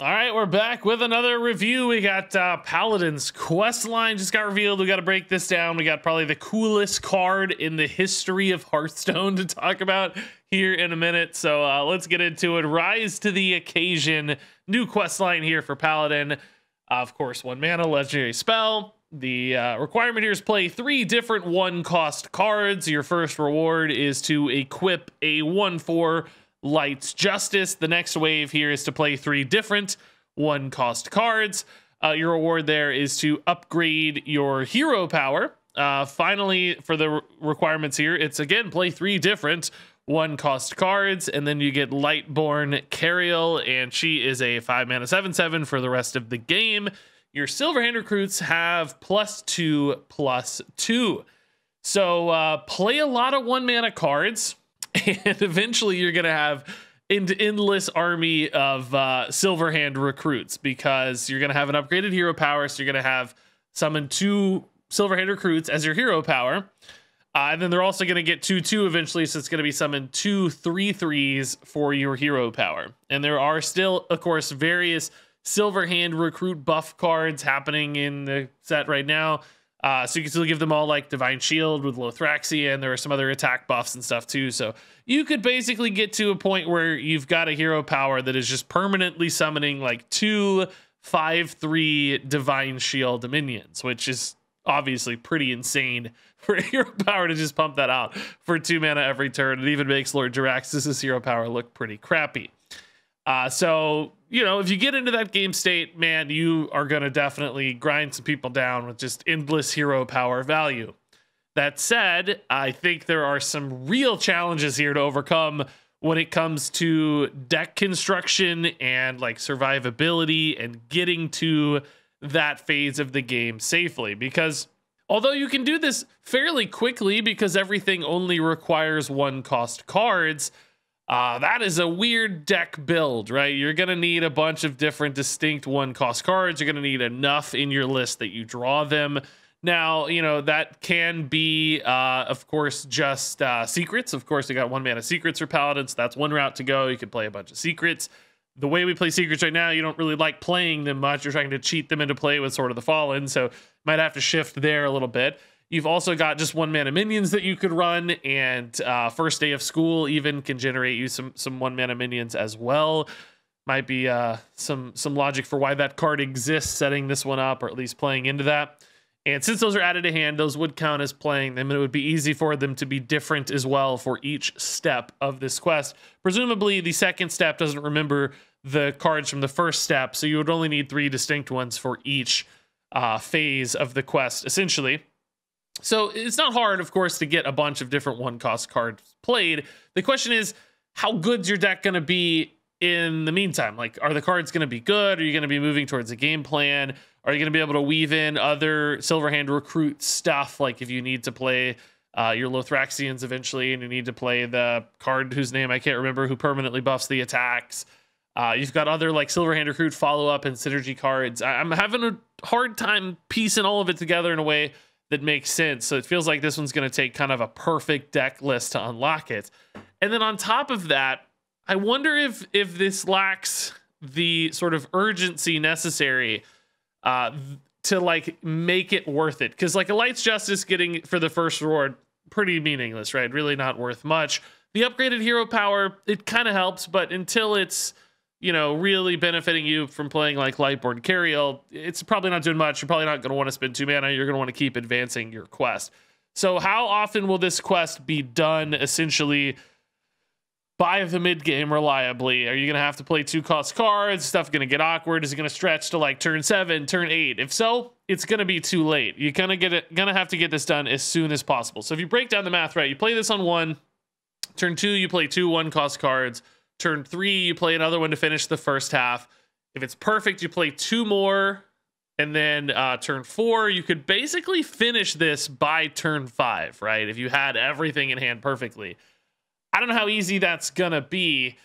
All right, we're back with another review. We got uh, Paladin's quest line just got revealed. We got to break this down. We got probably the coolest card in the history of Hearthstone to talk about here in a minute. So uh, let's get into it. Rise to the occasion. New quest line here for Paladin. Uh, of course, one mana, legendary spell. The uh, requirement here is play three different one cost cards. Your first reward is to equip a 1 4 Lights Justice. The next wave here is to play three different one cost cards. Uh, your reward there is to upgrade your hero power. Uh, finally, for the re- requirements here, it's again play three different one cost cards, and then you get Lightborn Cariel, and she is a five mana seven seven for the rest of the game. Your Silverhand recruits have plus two plus two. So uh, play a lot of one mana cards and eventually you're gonna have an endless army of uh, Silverhand recruits because you're gonna have an upgraded hero power. So you're gonna have summon two Silverhand recruits as your hero power. Uh, and then they're also going to get 2 2 eventually. So it's going to be summoned two three threes for your hero power. And there are still, of course, various Silverhand recruit buff cards happening in the set right now. Uh, so you can still give them all like Divine Shield with Lothraxion, and there are some other attack buffs and stuff too. So you could basically get to a point where you've got a hero power that is just permanently summoning like two five three Divine Shield minions, which is obviously pretty insane for a hero power to just pump that out for two mana every turn. It even makes Lord Jaraxxus' hero power look pretty crappy. Uh, so you know, if you get into that game state, man, you are going to definitely grind some people down with just endless hero power value. That said, I think there are some real challenges here to overcome when it comes to deck construction and like survivability and getting to that phase of the game safely. Because although you can do this fairly quickly because everything only requires one cost cards, uh, that is a weird deck build, right? You're going to need a bunch of different distinct one cost cards. You're going to need enough in your list that you draw them. Now, you know, that can be, uh, of course, just uh, secrets. Of course, you got one mana secrets for paladins. That's one route to go. You could play a bunch of secrets. The way we play secrets right now, you don't really like playing them much. You're trying to cheat them into play with Sword of the Fallen. So might have to shift there a little bit. You've also got just one mana minions that you could run, and uh, first day of school even can generate you some some one mana minions as well. Might be uh, some some logic for why that card exists, setting this one up, or at least playing into that. And since those are added to hand, those would count as playing them, and it would be easy for them to be different as well for each step of this quest. Presumably, the second step doesn't remember the cards from the first step, so you would only need three distinct ones for each uh, phase of the quest, essentially. So it's not hard, of course, to get a bunch of different one cost cards played. The question is, how good's your deck going to be in the meantime? Like, are the cards going to be good? Are you going to be moving towards a game plan? Are you going to be able to weave in other Silverhand recruit stuff? Like, if you need to play uh, your Lothraxions eventually and you need to play the card whose name I can't remember who permanently buffs the attacks. Uh, you've got other like Silverhand recruit follow up and synergy cards. I- I'm having a hard time piecing all of it together in a way that makes sense. So it feels like this one's going to take kind of a perfect deck list to unlock it. And then on top of that, I wonder if if this lacks the sort of urgency necessary uh, to like make it worth it. Because like a Lights Justice getting for the first reward, pretty meaningless, right? Really not worth much. The upgraded hero power, it kind of helps, but until it's you know, really benefiting you from playing like Lightborn Cariel, it's probably not doing much. You're probably not going to want to spend two mana. You're going to want to keep advancing your quest. So, how often will this quest be done essentially by the mid game reliably? Are you going to have to play two cost cards? Stuff going to get awkward? Is it going to stretch to like turn seven, turn eight? If so, it's going to be too late. You're going to get it, going to have to get this done as soon as possible. So, if you break down the math right, you play this on one, turn two, you play two one cost cards Turn three, you play another one to finish the first half. If it's perfect, you play two more. And then uh, turn four, you could basically finish this by turn five, right? If you had everything in hand perfectly. I don't know how easy that's going to be.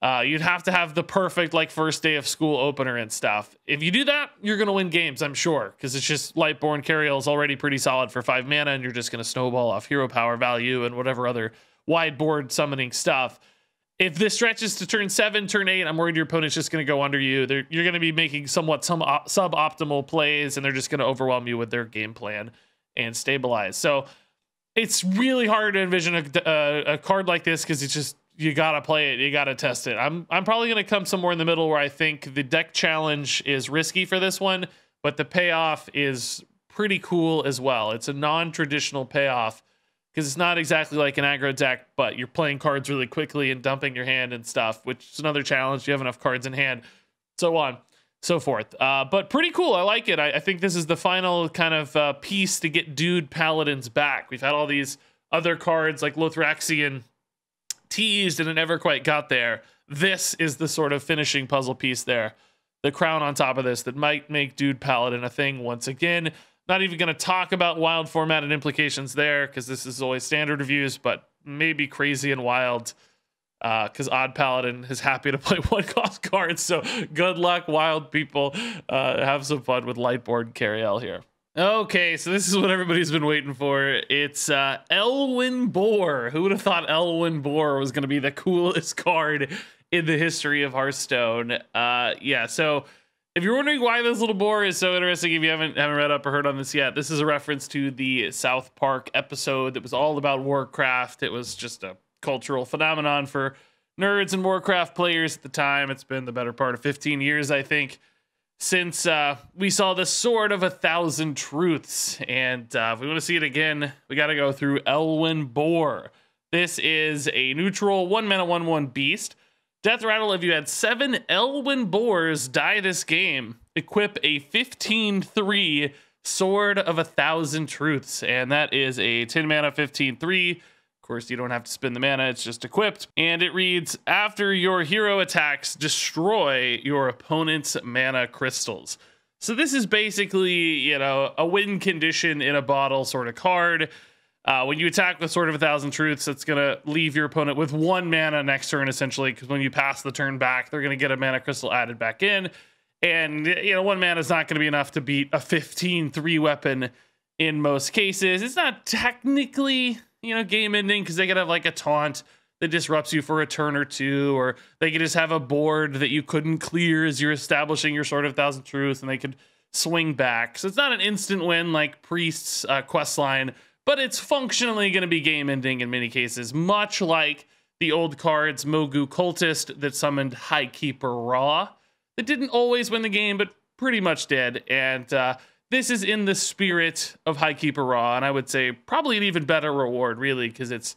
Uh, you'd have to have the perfect like first day of school opener and stuff. If you do that, you're gonna win games, I'm sure, because it's just Lightborn Cariel is already pretty solid for five mana, and you're just gonna snowball off hero power value and whatever other wide board summoning stuff. If this stretches to turn seven, turn eight, I'm worried your opponent's just going to go under you. They're, you're going to be making somewhat some op- suboptimal plays, and they're just going to overwhelm you with their game plan and stabilize. So it's really hard to envision a, a, uh, a card like this because it's just you gotta play it, you gotta test it. I'm I'm probably gonna come somewhere in the middle where I think the deck challenge is risky for this one, but the payoff is pretty cool as well. It's a non-traditional payoff because it's not exactly like an aggro deck, but you're playing cards really quickly and dumping your hand and stuff, which is another challenge. You have enough cards in hand, so on, so forth. Uh, but pretty cool. I like it. I, I, think this is the final kind of uh, piece to get Dude Paladins back. We've had all these other cards like Lothraxion teased and it never quite got there. This is the sort of finishing puzzle piece there. The crown on top of this that might make Dude Paladin a thing once again. Not even going to talk about wild format and implications there because this is always standard reviews, but maybe crazy and wild because uh, Odd Paladin is happy to play one cost cards. So good luck, wild people. Uh, have some fun with Lightborn Cariel here. Okay, so this is what everybody's been waiting for. It's uh, Elwynn Boar. Who would have thought Elwynn Boar was going to be the coolest card in the history of Hearthstone? Uh, yeah, so if you're wondering why this little boar is so interesting, if you haven't haven't read up or heard on this yet, this is a reference to the South Park episode that was all about Warcraft. It was just a cultural phenomenon for nerds and Warcraft players at the time. It's been the better part of 15 years, I think, since uh, we saw the Sword of a Thousand Truths. And uh, if we want to see it again, we got to go through Elwynn Boar. This is a neutral one mana one one beast Death Rattle, if you had seven Elwynn Boars die this game, equip a 15 3 Sword of a Thousand Truths. And that is a 10 mana 15 3. Of course, you don't have to spend the mana, it's just equipped. And it reads After your hero attacks, destroy your opponent's mana crystals. So this is basically, you know, a win condition in a bottle sort of card. Uh, when you attack with Sword of a Thousand Truths, it's going to leave your opponent with one mana next turn, essentially, because when you pass the turn back, they're going to get a mana crystal added back in. And, you know, one mana is not going to be enough to beat a 15 3 weapon in most cases. It's not technically, you know, game ending because they could have like a taunt that disrupts you for a turn or two, or they could just have a board that you couldn't clear as you're establishing your Sword of a Thousand Truths and they could swing back. So it's not an instant win like Priest's uh, quest line but it's functionally going to be game ending in many cases, much like the old cards Mogu Cultist that summoned Highkeeper Ra. That didn't always win the game, but pretty much did. And uh, this is in the spirit of Highkeeper Ra, and I would say probably an even better reward, really, because it's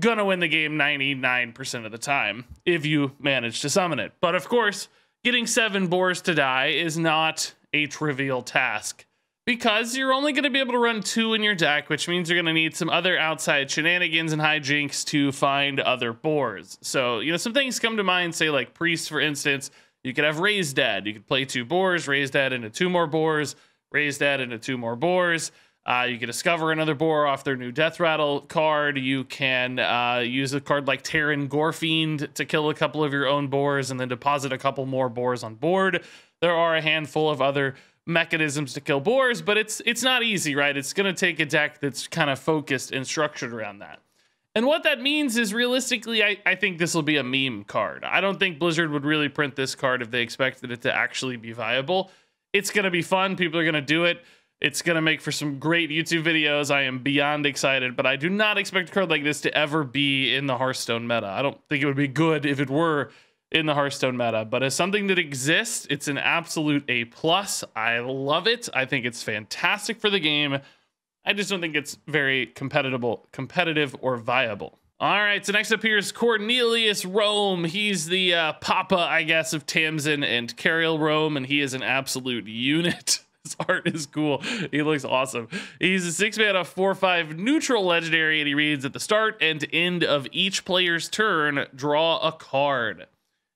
gonna win the game 99% of the time if you manage to summon it. But of course, getting seven boars to die is not a trivial task because you're only going to be able to run two in your deck, which means you're going to need some other outside shenanigans and hijinks to find other boars. So, you know, some things come to mind, say like Priest, for instance. You could have Raise Dead. You could play two boars, Raise Dead into two more boars, Raise Dead into two more boars. Uh, you can discover another boar off their new Death Rattle card. You can uh, use a card like Teron Gorefiend to kill a couple of your own boars and then deposit a couple more boars on board. There are a handful of other mechanisms to kill boars, but it's it's not easy, right? It's going to take a deck that's kind of focused and structured around that. And what that means is realistically, I, I think this will be a meme card. I don't think Blizzard would really print this card if they expected it to actually be viable. It's going to be fun. People are going to do it. It's going to make for some great YouTube videos. I am beyond excited, but I do not expect a card like this to ever be in the Hearthstone meta. I don't think it would be good if it were in the Hearthstone meta, but as something that exists, it's an absolute A plus. I love it. I think it's fantastic for the game. I just don't think it's very competitive, competitive or viable. All right, so next up here is Cornelius Roame. He's the uh, papa, I guess, of Tamsin and Cariel Roame, and he is an absolute unit. His art is cool. He looks awesome. He's a six mana, four five neutral legendary, and he reads at the start and end of each player's turn, draw a card.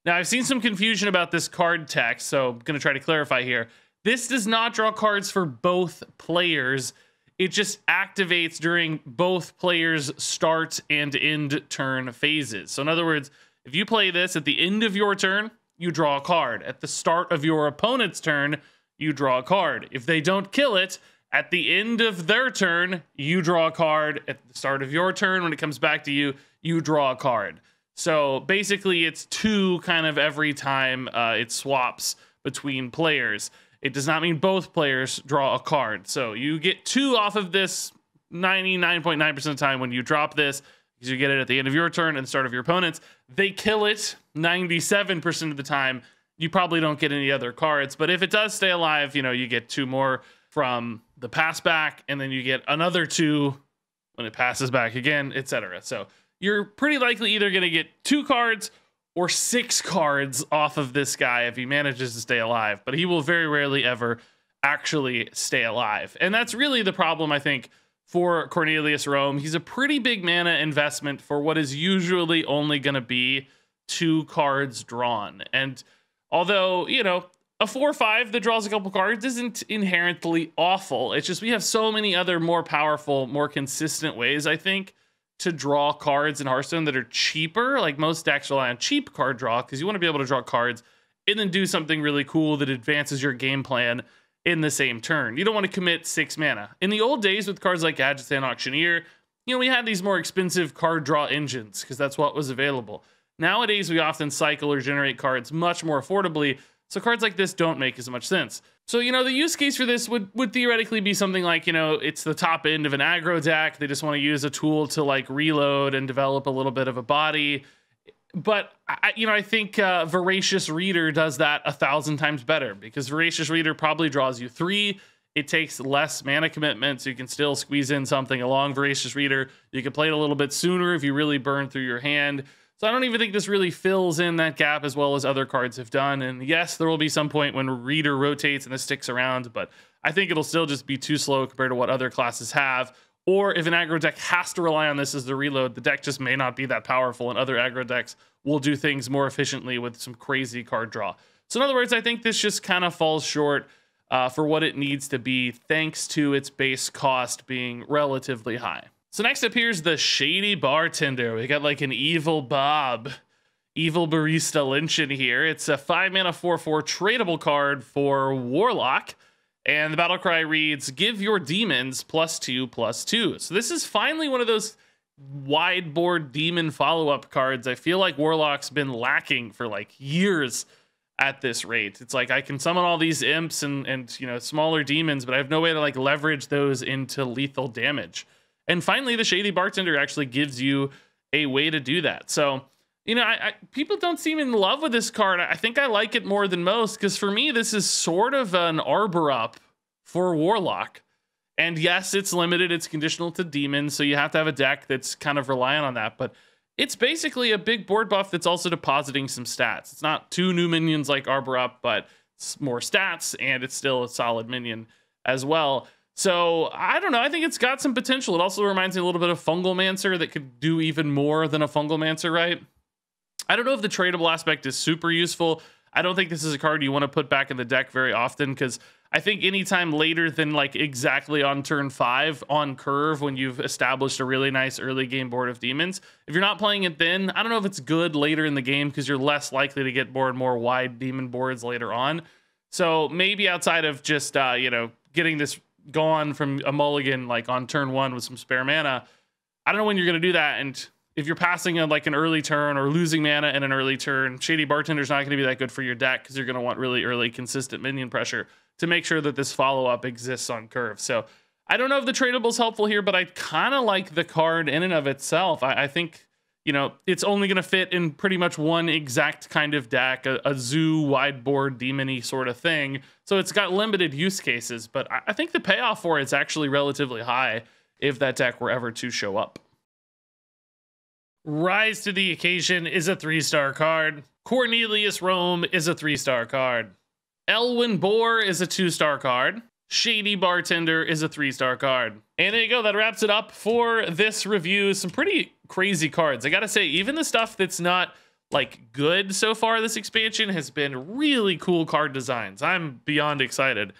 Now, I've seen some confusion about this card text, so I'm going to try to clarify here. This does not draw cards for both players. It just activates during both players' start and end turn phases. So, in other words, if you play this at the end of your turn, you draw a card. At the start of your opponent's turn, you draw a card. If they don't kill it, at the end of their turn, you draw a card. At the start of your turn, when it comes back to you, you draw a card. So basically, it's two kind of every time uh, it swaps between players. It does not mean both players draw a card. So you get two off of this 99.9% .9 of the time when you drop this, because you get it at the end of your turn and start of your opponent's. They kill it 97% of the time. You probably don't get any other cards, but if it does stay alive, you know, you get two more from the pass back, and then you get another two when it passes back again, etc. So you're pretty likely either going to get two cards or six cards off of this guy if he manages to stay alive, but he will very rarely ever actually stay alive. And that's really the problem, I think, for Cornelius Roame. He's a pretty big mana investment for what is usually only going to be two cards drawn. And although, you know, a 4 or 5 that draws a couple cards isn't inherently awful. It's just we have so many other more powerful, more consistent ways, I think, to draw cards in Hearthstone that are cheaper. Like most decks rely on cheap card draw because you want to be able to draw cards and then do something really cool that advances your game plan in the same turn. You don't want to commit six mana. In the old days with cards like Gadgetzan Auctioneer, you know, we had these more expensive card draw engines because that's what was available. Nowadays, we often cycle or generate cards much more affordably, so cards like this don't make as much sense. So, you know, the use case for this would, would theoretically be something like, you know, it's the top end of an aggro deck. They just want to use a tool to like reload and develop a little bit of a body. But, I, you know, I think uh, Voracious Reader does that a thousand times better because Voracious Reader probably draws you three. It takes less mana commitment, so you can still squeeze in something along Voracious Reader. You can play it a little bit sooner if you really burn through your hand. So I don't even think this really fills in that gap as well as other cards have done. And yes, there will be some point when Reader rotates and this sticks around, but I think it'll still just be too slow compared to what other classes have. Or if an aggro deck has to rely on this as the reload, the deck just may not be that powerful, and other aggro decks will do things more efficiently with some crazy card draw. So in other words, I think this just kind of falls short uh, for what it needs to be, thanks to its base cost being relatively high. So next here's the Shady Bartender. We got like an evil Bob, evil barista Lynch in here. It's a 5 mana 4 4 tradable card for Warlock. And the battle cry reads, Give your demons plus two plus two. So this is finally one of those wide board demon follow up cards. I feel like Warlock's been lacking for like years at this rate. It's like I can summon all these imps and and you know smaller demons, but I have no way to like leverage those into lethal damage. And finally, the Shady Bartender actually gives you a way to do that. So, you know, I, I, people don't seem in love with this card. I think I like it more than most because for me, this is sort of an arbor up for Warlock. And yes, it's limited, it's conditional to demons, so you have to have a deck that's kind of reliant on that. But it's basically a big board buff that's also depositing some stats. It's not two new minions like Arbor Up, but it's more stats, and it's still a solid minion as well. So I don't know. I think it's got some potential. It also reminds me a little bit of Fungalmancer that could do even more than a Fungalmancer, right? I don't know if the tradable aspect is super useful. I don't think this is a card you want to put back in the deck very often because I think anytime later than like exactly on turn five on curve when you've established a really nice early game board of demons, if you're not playing it then, I don't know if it's good later in the game because you're less likely to get more and more wide demon boards later on. So maybe outside of just uh, you know getting this gone from a mulligan like on turn one with some spare mana. I don't know when you're going to do that. And if you're passing a, like an early turn or losing mana in an early turn, Shady Bartender's not going to be that good for your deck because you're going to want really early consistent minion pressure to make sure that this follow up exists on curve. So I don't know if the tradable is helpful here, but I kind of like the card in and of itself. I, I think you know, it's only going to fit in pretty much one exact kind of deck, a, a zoo wide board demony sort of thing. So it's got limited use cases, but I, I think the payoff for it's actually relatively high if that deck were ever to show up. Rise to the Occasion is a three star card. Cornelius Roame is a three star card. Elwynn Boar is a two star card. Shady Bartender is a three star card. And there you go. That wraps it up for this review. Some pretty crazy cards. I gotta say, even the stuff that's not like good so far this expansion has been really cool card designs. I'm beyond excited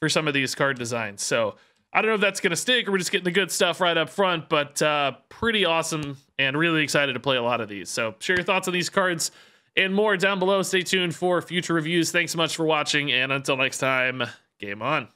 for some of these card designs. So I don't know if that's gonna stick or we're just getting the good stuff right up front, but uh, pretty awesome and really excited to play a lot of these. So share your thoughts on these cards and more down below. Stay tuned for future reviews. Thanks so much for watching, and until next time, game on.